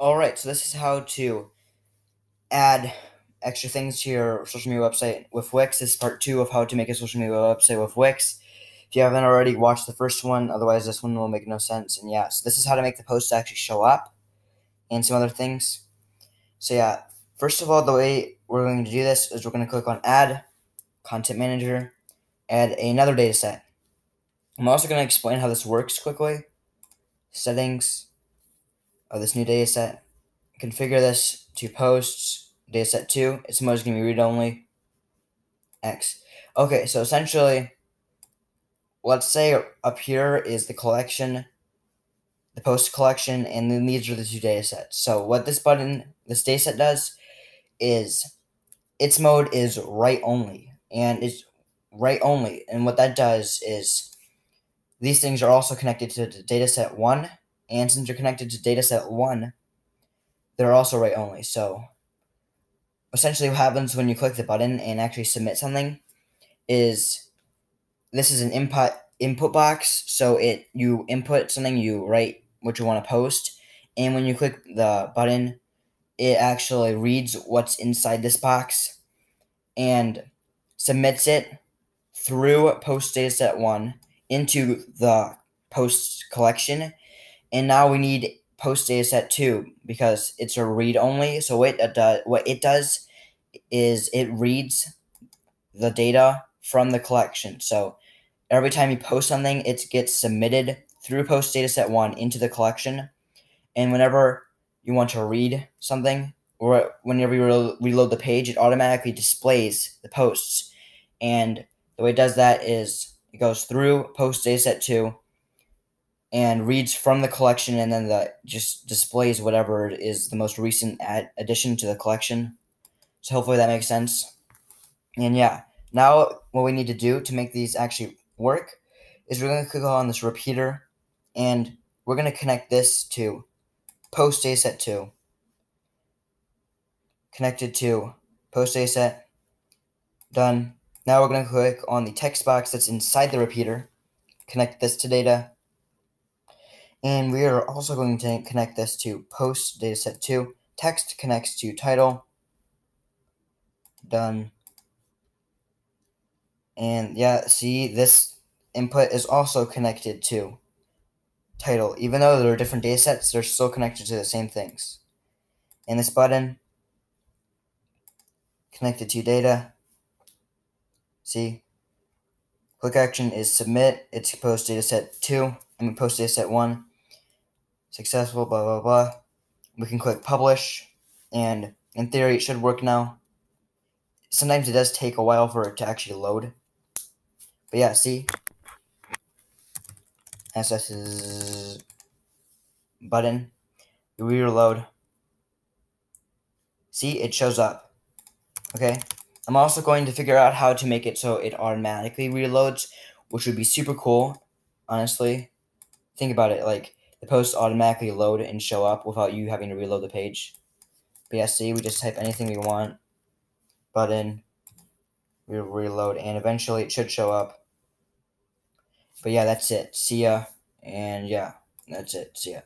Alright, so this is how to add extra things to your social media website with Wix. This is part two of how to make a social media website with Wix. If you haven't already watched the first one, otherwise this one will make no sense. And yeah, so this is how to make the posts actually show up and some other things. So yeah, first of all, the way we're going to do this is we're going to click on Add, Content Manager, add another data set. I'm also going to explain how this works quickly. Settings, of this new data set. Configure this to posts, data set 2. It's mostly going to be read only. X. Okay, so essentially, let's say up here is the collection, the post collection, and then these are the two data sets. So what this button, this data set does is its mode is write only. And it's write only. And what that does is these things are also connected to the data set 1 and since you're connected to dataset 1, they're also write only. So essentially what happens when you click the button and actually submit something is this is an input input box. So it you input something, you write what you want to post, and when you click the button, it actually reads what's inside this box and submits it through post dataset 1 into the post collection and now we need post data set 2 because it's a read only. So it uh, what it does is it reads the data from the collection. So every time you post something it gets submitted through post data set 1 into the collection. And whenever you want to read something or whenever you re- reload the page it automatically displays the posts. And the way it does that is it goes through post data set 2 and reads from the collection and then the just displays whatever is the most recent ad- addition to the collection. So hopefully that makes sense. And yeah, now what we need to do to make these actually work is we're going to click on this repeater and we're going to connect this to post dataset 2 connected to post dataset done. Now we're going to click on the text box that's inside the repeater. Connect this to data and we are also going to connect this to post dataset 2. Text connects to title. Done. And yeah, see, this input is also connected to title. Even though there are different datasets, they're still connected to the same things. And this button, connected to data. See, click action is submit. It's post dataset 2. I mean post dataset 1 successful, blah, blah, blah. We can click publish, and in theory, it should work now. Sometimes it does take a while for it to actually load. But yeah, see? SS button. We reload. See, it shows up. Okay? I'm also going to figure out how to make it so it automatically reloads, which would be super cool, honestly. Think about it, like, the posts automatically load and show up without you having to reload the page. But yeah, see, we just type anything we want, button, we reload, and eventually it should show up. But yeah, that's it. See ya. And yeah, that's it. See ya.